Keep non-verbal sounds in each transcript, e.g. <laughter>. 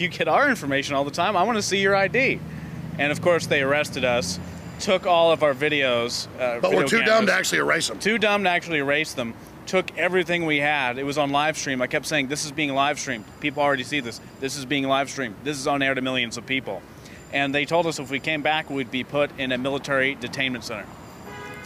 you get our information all the time. I want to see your ID. And of course, they arrested us, took all of our videos. Uh, But we're video too dumb to actually erase them. Too dumb to actually erase them. Took everything we had. It was on live stream. I kept saying, "This is being live streamed. People already see this. This is being live streamed. This is on air to millions of people." And they told us if we came back, we'd be put in a military detainment center.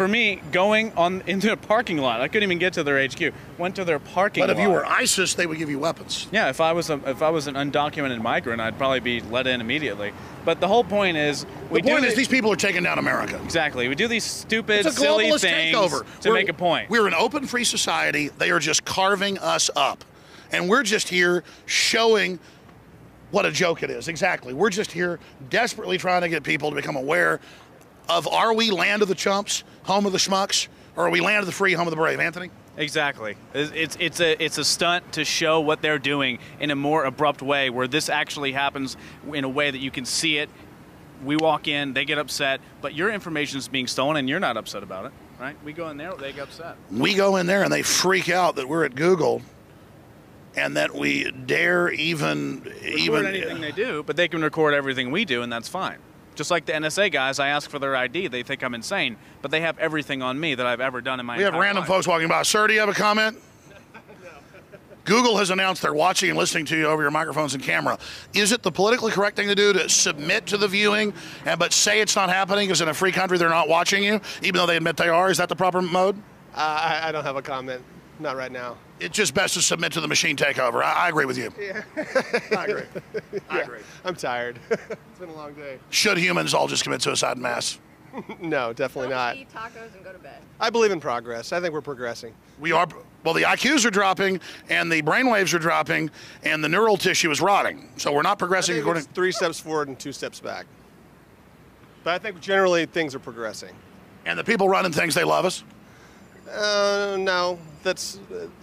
For me, going on into a parking lot, I couldn't even get to their HQ. Went to their parking lot. But lot. if you were ISIS, they would give you weapons. Yeah, if I was a, if I was an undocumented migrant, I'd probably be let in immediately. But the whole point is, we The point do is, the- these people are taking down America. exactly we do these stupid, silly things takeover. to We're- make a point. We're an open, free society. They are just carving us up, and we're just here showing what a joke it is. Exactly. We're just here desperately trying to get people to become aware of: Are we land of the chumps, home of the schmucks, or are we land of the free, home of the brave? Anthony. Exactly. It's, it's a it's a stunt to show what they're doing in a more abrupt way, where this actually happens in a way that you can see it. We walk in, they get upset, but your information is being stolen, and you're not upset about it, right? We go in there, they get upset. We go in there and they freak out that we're at Google, and that we dare even record even anything they do, but they can record everything we do, and that's fine. Just like the NSA guys, I ask for their ID, they think I'm insane, but they have everything on me that I've ever done in my. Life. We have random life. folks walking by. Sir, do you have a comment? Google has announced they're watching and listening to you over your microphones and camera. Is it the politically correct thing to do to submit to the viewing, and but say it's not happening because in a free country they're not watching you, even though they admit they are? Is that the proper mode? Uh, I, I don't have a comment. Not right now. It's just best to submit to the machine takeover. I, I agree with you. Yeah. <laughs> I agree. <laughs> I agree. I'm tired. <laughs> it's been a long day. Should humans all just commit suicide in mass? No, definitely not. Eat tacos and go to bed. I believe in progress. I think we're progressing. We are. Well, the IQs are dropping, and the brainwaves are dropping, and the neural tissue is rotting. So we're not I progressing think according. it's three steps forward and two steps back. But I think generally things are progressing. And the people running things, they love us. Uh, no, that's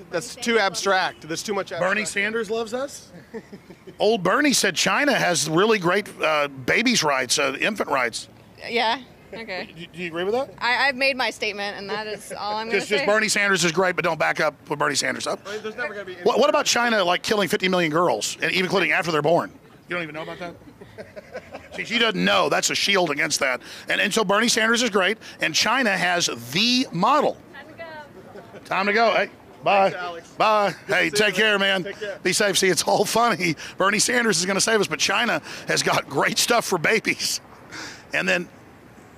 that's too abstract. There's too much. Bernie. Sanders loves us. Old Bernie said China has really great uh, babies' rights, uh, infant rights. Yeah. Okay. Do, do you agree with that? I, I've made my statement, and that is all I'm going to say. just Bernie Sanders is great, but don't back up with Bernie Sanders up. There's never going to be. What, what about China, like killing 50 million girls, and even including after they're born? You don't even know about that? <laughs> See, she doesn't know. That's a shield against that. And, and so Bernie Sanders is great, and China has the model. Time to go. Hey, bye. Alex. Bye. Hey, see you, take care, man. Take care. Be safe. See, it's all funny. Bernie Sanders is going to save us, but China has got <laughs> great stuff for babies. And then,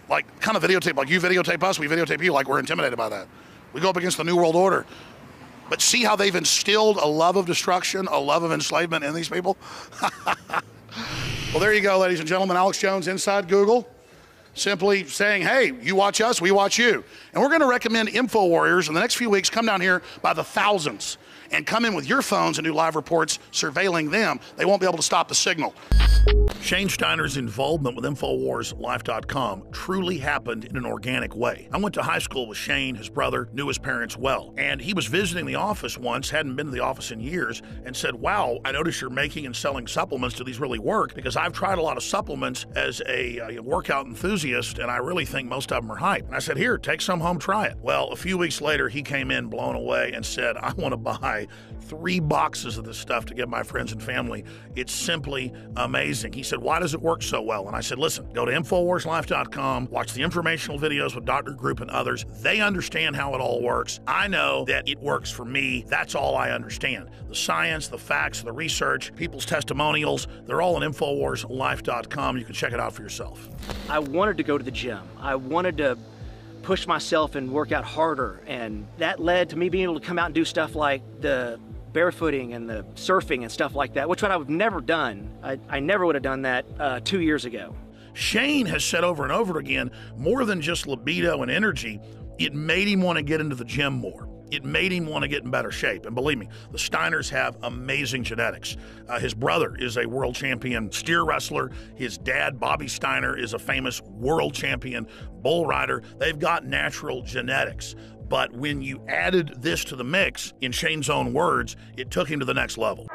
like, kind of videotape, like you videotape us, we videotape you, like we're intimidated by that. We go up against the New World Order. But see how they've instilled a love of destruction, a love of enslavement in these people? <laughs> well, there you go, ladies and gentlemen. Alex Jones inside Google simply saying, hey, you watch us, we watch you. And we're going to recommend Info Warriors in the next few weeks come down here by the thousands and come in with your phones and do live reports surveilling them. They won't be able to stop the signal. Shane Steiner's involvement with InfoWarsLife.com truly happened in an organic way. I went to high school with Shane, his brother, knew his parents well, and he was visiting the office once, hadn't been to the office in years, and said, Wow, I notice you're making and selling supplements. Do these really work? Because I've tried a lot of supplements as a, uh workout enthusiast, and I really think most of them are hype. And I said, Here, take some home, try it. Well, a few weeks later, he came in blown away and said, I want to buy three boxes of this stuff to give my friends and family. It's simply amazing. He said, Why does it work so well? And I said, Listen, go to InfoWarsLife.com, watch the informational videos with Dr. Group and others. They understand how it all works. I know that it works for me. That's all I understand. The science, the facts, the research, people's testimonials, they're all on InfoWarsLife.com. You can check it out for yourself. I wanted to go to the gym. I wanted to push myself and work out harder. And that led to me being able to come out and do stuff like the barefooting and the surfing and stuff like that, which what I've never done. I, I never would have done that uh, two years ago. Shane has said over and over again more than just libido and energy, it made him want to get into the gym more. It made him want to get in better shape. And believe me, the Steiners have amazing genetics. Uh, his brother is a world champion steer wrestler. His dad, Bobby Steiner, is a famous world champion bull rider. They've got natural genetics. But when you added this to the mix, in Shane's own words, it took him to the next level.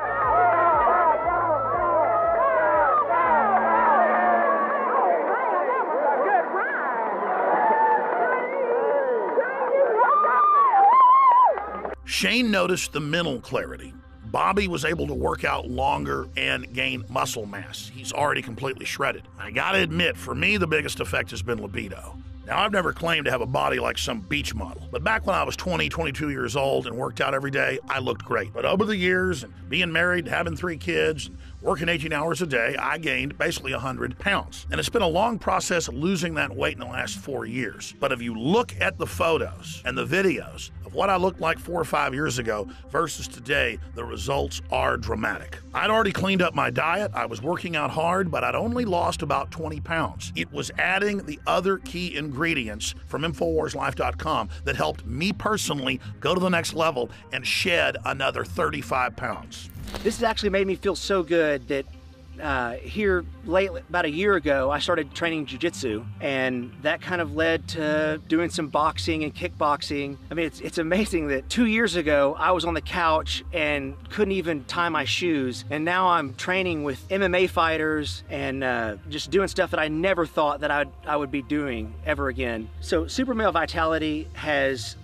Shane noticed the mental clarity, Bobby was able to work out longer and gain muscle mass. He's already completely shredded. I gotta admit, for me, the biggest effect has been libido. Now, I've never claimed to have a body like some beach model, but back when I was 20, 22 years old and worked out every day, I looked great. But over the years, and being married, having three kids, working 18 hours a day, I gained basically 100 pounds. And it's been a long process losing that weight in the last four years. But if you look at the photos and the videos of what I looked like four or five years ago versus today, the results are dramatic. I'd already cleaned up my diet, I was working out hard, but I'd only lost about 20 pounds. It was adding the other key ingredients from InfoWarsLife.com that helped me personally go to the next level and shed another 35 pounds. This has actually made me feel so good that uh, here about a year ago I started training jiu-jitsu and that kind of led to doing some boxing and kickboxing. I mean it's, it's amazing that two years ago I was on the couch and couldn't even tie my shoes and now I'm training with MMA fighters and uh, just doing stuff that I never thought that I'd, I would be doing ever again. So Super Male Vitality has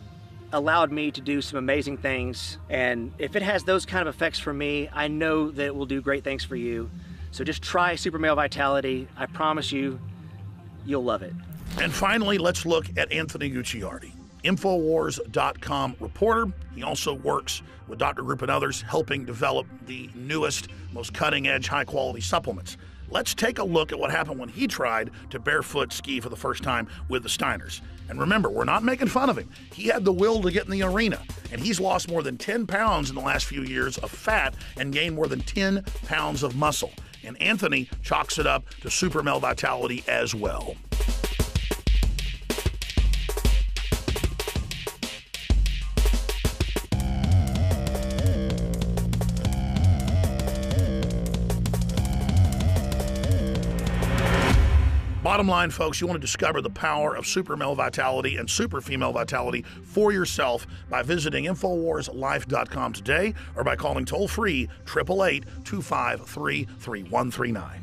allowed me to do some amazing things. And if it has those kind of effects for me, I know that it will do great things for you. So just try Super Male Vitality. I promise you, you'll love it. And finally, let's look at Anthony Gucciardi, Infowars.com reporter. He also works with Dr. Group and others, helping develop the newest, most cutting edge, high quality supplements. Let's take a look at what happened when he tried to barefoot ski for the first time with the Steiners. And remember, we're not making fun of him. He had the will to get in the arena, and he's lost more than 10 pounds in the last few years of fat and gained more than 10 pounds of muscle. And Anthony chalks it up to super male vitality as well. Bottom line, folks, you want to discover the power of super male vitality and super female vitality for yourself by visiting InfoWarsLife.com today or by calling toll free 888 253 3139.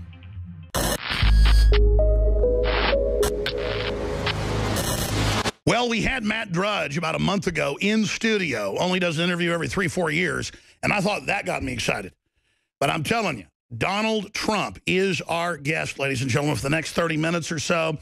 Well, we had Matt Drudge about a month ago in studio, only does an interview every three, four years, and I thought that got me excited. But I'm telling you, Donald Trump is our guest, ladies and gentlemen, for the next 30 minutes or so.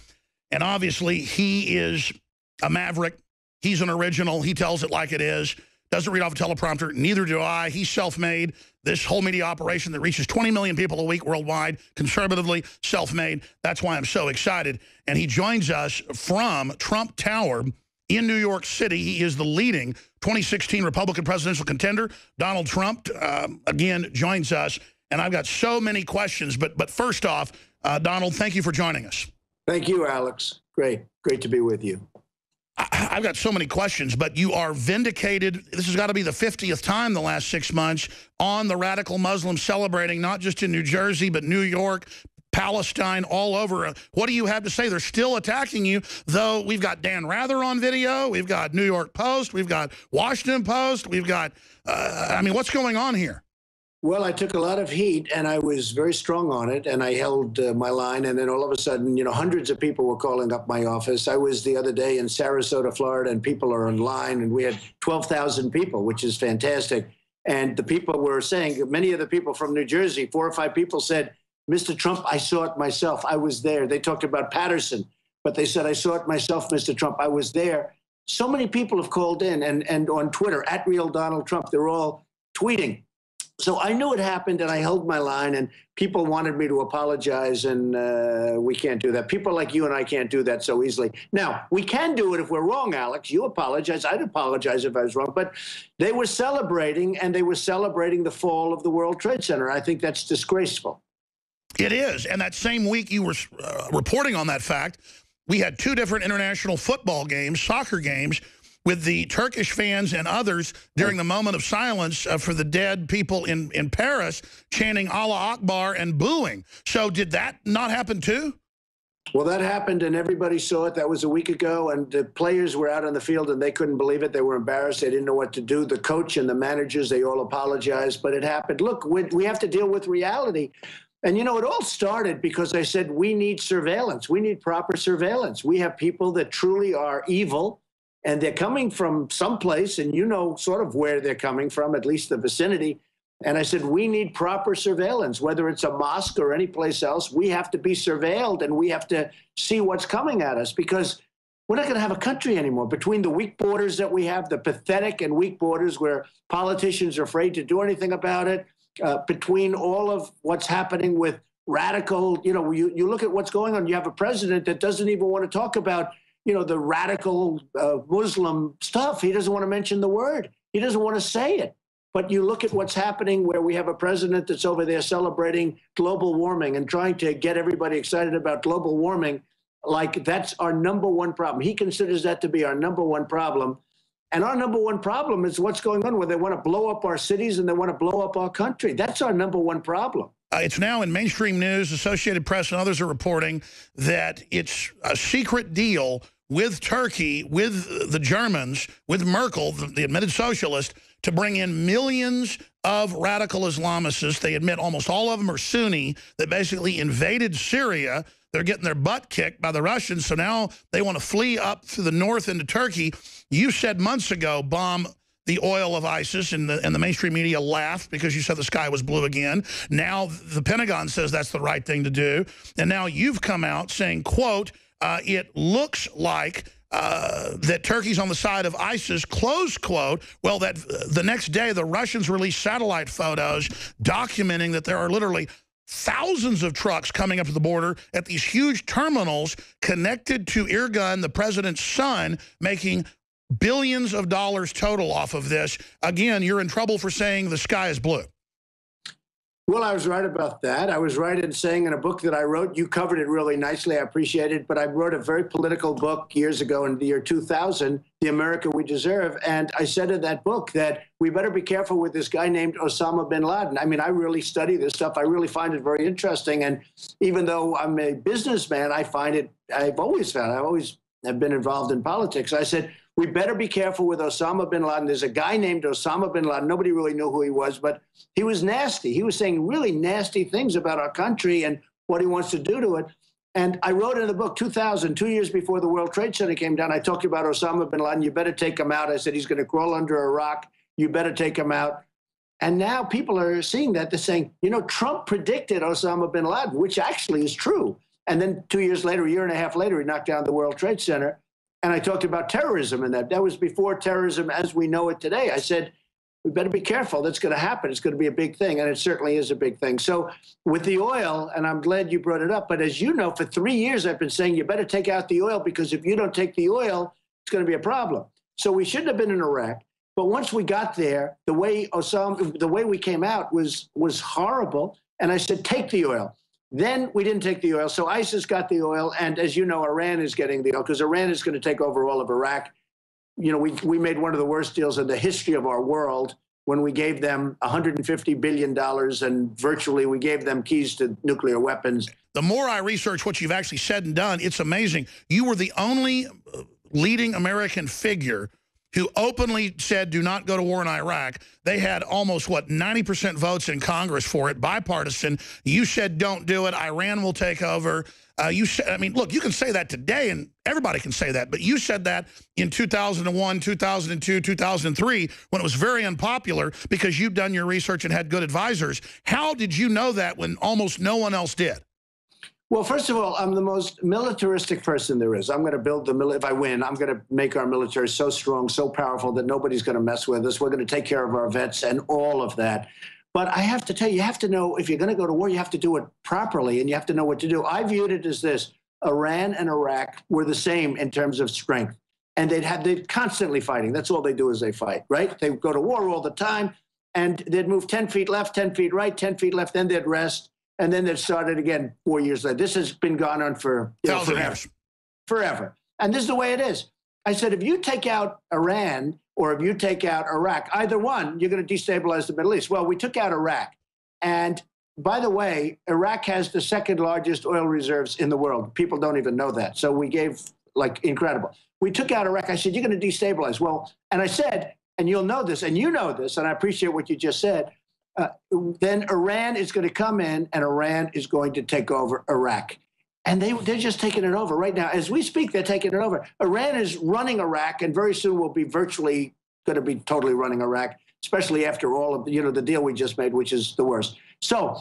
And obviously, he is a maverick. He's an original. He tells it like it is. Doesn't read off a teleprompter. Neither do I. He's self-made. This whole media operation that reaches 20 million people a week worldwide, conservatively, self-made. That's why I'm so excited. And he joins us from Trump Tower in New York City. He is the leading 2016 Republican presidential contender. Donald Trump, um, again, joins us and I've got so many questions. But but first off, uh, Donald, thank you for joining us. Thank you, Alex. Great. Great to be with you. I, have got so many questions, but you are vindicated. This has got to be the 50th time the last six months on the radical Muslims celebrating, not just in New Jersey, but New York, Palestine, all over. What do you have to say? They're still attacking you, though we've got Dan Rather on video. We've got New York Post. We've got Washington Post. We've got, uh, I mean, what's going on here? Well, I took a lot of heat and I was very strong on it and I held uh, my line. And then all of a sudden, you know, hundreds of people were calling up my office. I was the other day in Sarasota, Florida, and people are online and we had 12,000 people, which is fantastic. And the people were saying, many of the people from New Jersey, four or five people said, Mr. Trump, I saw it myself. I was there. They talked about Paterson, but they said, I saw it myself, Mr. Trump. I was there. So many people have called in and, and on Twitter, at real Donald Trump, they're all tweeting so I knew it happened and I held my line, and people wanted me to apologize, and uh, we can't do that. People like you and I can't do that so easily. Now, we can do it if we're wrong, Alex. You apologize. I'd apologize if I was wrong. But they were celebrating, and they were celebrating the fall of the World Trade Center. I think that's disgraceful. It is. And that same week you were uh, reporting on that fact, we had two different international football games, soccer games, with the Turkish fans and others during the moment of silence uh, for the dead people in, in Paris chanting Allah Akbar and booing. So did that not happen too? Well, that happened and everybody saw it. That was a week ago, and the players were out on the field and they couldn't believe it. They were embarrassed. They didn't know what to do. The coach and the managers, they all apologized, but it happened. Look, we, we have to deal with reality. And you know, it all started because I said we need surveillance. We need proper surveillance. We have people that truly are evil and they're coming from someplace, and you know sort of where they're coming from, at least the vicinity. And I said, we need proper surveillance, whether it's a mosque or any place else. We have to be surveilled and we have to see what's coming at us because we're not going to have a country anymore. Between the weak borders that we have, the pathetic and weak borders where politicians are afraid to do anything about it, uh, between all of what's happening with radical, you know, you, you look at what's going on, you have a president that doesn't even want to talk about, you know, the radical uh, Muslim stuff. He doesn't want to mention the word, he doesn't want to say it. But you look at what's happening where we have a president that's over there celebrating global warming and trying to get everybody excited about global warming, like that's our number one problem. He considers that to be our number one problem. And our number one problem is what's going on where they want to blow up our cities and they want to blow up our country. That's our number one problem. Uh, it's now in mainstream news, Associated Press and others are reporting that it's a secret deal with Turkey, with the Germans, with Merkel, the, the admitted socialist, to bring in millions of radical Islamists. They admit almost all of them are Sunni that basically invaded Syria. They're getting their butt kicked by the Russians, so now they want to flee up through the north into Turkey. You said months ago, bomb the oil of ISIS, and the, and the mainstream media laughed because you said the sky was blue again. Now the Pentagon says that's the right thing to do. And now you've come out saying, quote, it looks like uh, that Turkey's on the side of ISIS, close quote. Well, that uh, the next day, the Russians released satellite photos documenting that there are literally thousands of trucks coming up to the border at these huge terminals connected to Erdogan, the president's son, making billions of dollars total off of this. Again, you're in trouble for saying the sky is blue. Well, I was right about that. I was right in saying in a book that I wrote, you covered it really nicely. I appreciate it. But I wrote a very political book years ago in the year 2000, The America We Deserve. And I said in that book that we better be careful with this guy named Osama bin Laden. I mean, I really study this stuff. I really find it very interesting. And even though I'm a businessman, I find it, I've always found, I've always have been involved in politics. I said, we better be careful with Osama bin Laden. There's a guy named Osama bin Laden. Nobody really knew who he was, but he was nasty. He was saying really nasty things about our country and what he wants to do to it. And I wrote in the book 2000, two years before the World Trade Center came down, I talked about Osama bin Laden. You better take him out. I said he's going to crawl under a rock. You better take him out. And now people are seeing that. They're saying, you know, Trump predicted Osama bin Laden, which actually is true. And then two years later, a year and a half later, he knocked down the World Trade Center. And I talked about terrorism and that. That was before terrorism as we know it today. I said, we better be careful. That's going to happen. It's going to be a big thing. And it certainly is a big thing. So, with the oil, and I'm glad you brought it up, but as you know, for three years, I've been saying you better take out the oil because if you don't take the oil, it's going to be a problem. So, we shouldn't have been in Iraq. But once we got there, the way Osama, the way we came out was was horrible. And I said, take the oil. Then we didn't take the oil. So ISIS got the oil. And as you know, Iran is getting the oil because Iran is going to take over all of Iraq. You know, we, we made one of the worst deals in the history of our world when we gave them $150 billion and virtually we gave them keys to nuclear weapons. The more I research what you've actually said and done, it's amazing. You were the only uh, leading American figure who openly said do not go to war in Iraq. They had almost, what, 90% votes in Congress for it, bipartisan. You said don't do it. Iran will take over. Uh, you said, I mean, look, you can say that today, and everybody can say that, but you said that in 2001, 2002, 2003, when it was very unpopular because you've done your research and had good advisors. How did you know that when almost no one else did? Well, first of all, I'm the most militaristic person there is. I'm going to build the military. if I win, I'm going to make our military so strong, so powerful that nobody's going to mess with us. We're going to take care of our vets and all of that. But I have to tell you, you have to know if you're going to go to war, you have to do it properly and you have to know what to do. I viewed it as this Iran and Iraq were the same in terms of strength. And they'd have they'd constantly fighting. That's all they do is they fight, right? They go to war all the time and they'd move 10 feet left, 10 feet right, 10 feet left, then they'd rest and then it started again four years later. This has been gone on for know, forever, forever. And this is the way it is. I said, if you take out Iran or if you take out Iraq, either one, you're going to destabilize the Middle East. Well, we took out Iraq, and by the way, Iraq has the second largest oil reserves in the world. People don't even know that. So we gave like incredible. We took out Iraq. I said, you're going to destabilize. Well, and I said, and you'll know this, and you know this, and I appreciate what you just said uh, then Iran is going to come in and Iran is going to take over Iraq. And they, they're just taking it over right now. As we speak, they're taking it over. Iran is running Iraq, and very soon will be virtually going to be totally running Iraq. especially after all of you know the deal we just made, which is the worst. So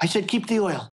I said, keep the oil.